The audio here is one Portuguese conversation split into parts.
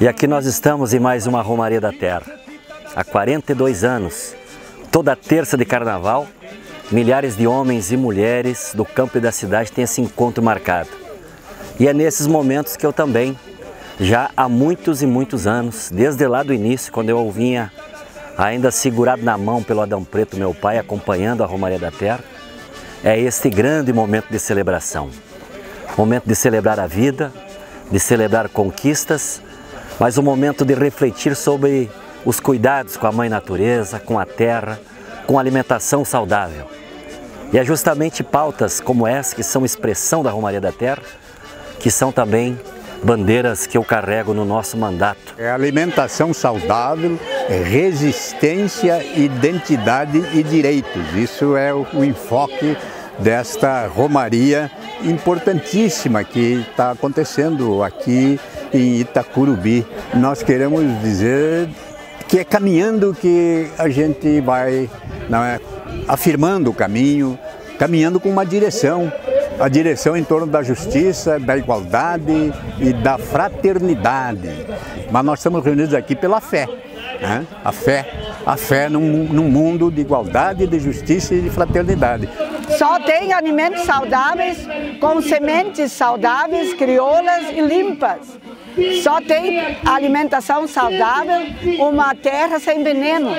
E aqui nós estamos em mais uma Romaria da Terra. Há 42 anos, toda terça de carnaval, milhares de homens e mulheres do campo e da cidade têm esse encontro marcado. E é nesses momentos que eu também, já há muitos e muitos anos, desde lá do início, quando eu vinha ainda segurado na mão pelo Adão Preto, meu pai, acompanhando a Romaria da Terra, é este grande momento de celebração. Momento de celebrar a vida, de celebrar conquistas mas o momento de refletir sobre os cuidados com a mãe natureza, com a terra, com a alimentação saudável. E é justamente pautas como essa que são expressão da Romaria da Terra, que são também bandeiras que eu carrego no nosso mandato. É alimentação saudável, é resistência, identidade e direitos. Isso é o enfoque desta romaria importantíssima que está acontecendo aqui em Itacurubi. Nós queremos dizer que é caminhando que a gente vai é, afirmando o caminho, caminhando com uma direção, a direção em torno da justiça, da igualdade e da fraternidade. Mas nós estamos reunidos aqui pela fé, né? a fé, a fé num, num mundo de igualdade, de justiça e de fraternidade. Só tem alimentos saudáveis, com sementes saudáveis, crioulas e limpas. Só tem alimentação saudável, uma terra sem veneno.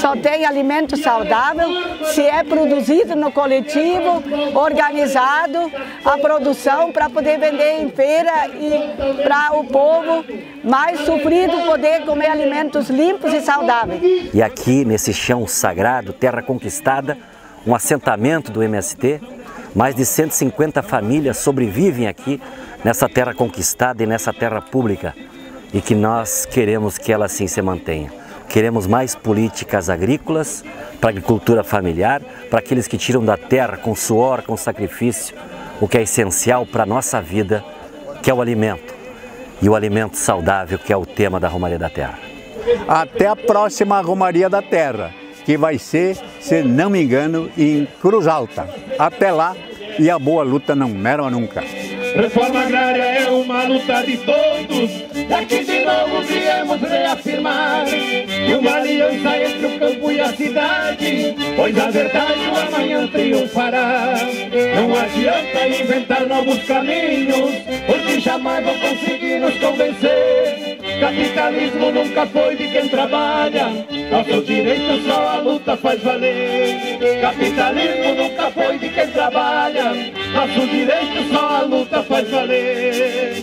Só tem alimento saudável se é produzido no coletivo, organizado, a produção para poder vender em feira e para o povo mais sofrido poder comer alimentos limpos e saudáveis. E aqui nesse chão sagrado, terra conquistada, um assentamento do MST, mais de 150 famílias sobrevivem aqui nessa terra conquistada e nessa terra pública e que nós queremos que ela assim se mantenha. Queremos mais políticas agrícolas para a agricultura familiar, para aqueles que tiram da terra com suor, com sacrifício, o que é essencial para a nossa vida, que é o alimento. E o alimento saudável, que é o tema da Romaria da Terra. Até a próxima Romaria da Terra, que vai ser, se não me engano, em Cruz Alta. Até lá e a boa luta não merma nunca. Reforma agrária é uma luta de todos. Daqui de novo viemos reafirmar uma aliança entre o campo e a cidade. Pois a verdade o amanhã triunfará. Não adianta inventar novos caminhos, porque jamais vão Capitalismo nunca foi de quem trabalha. Nosso direito só a luta faz valer. Capitalismo nunca foi de quem trabalha. Nosso direito só a luta faz valer.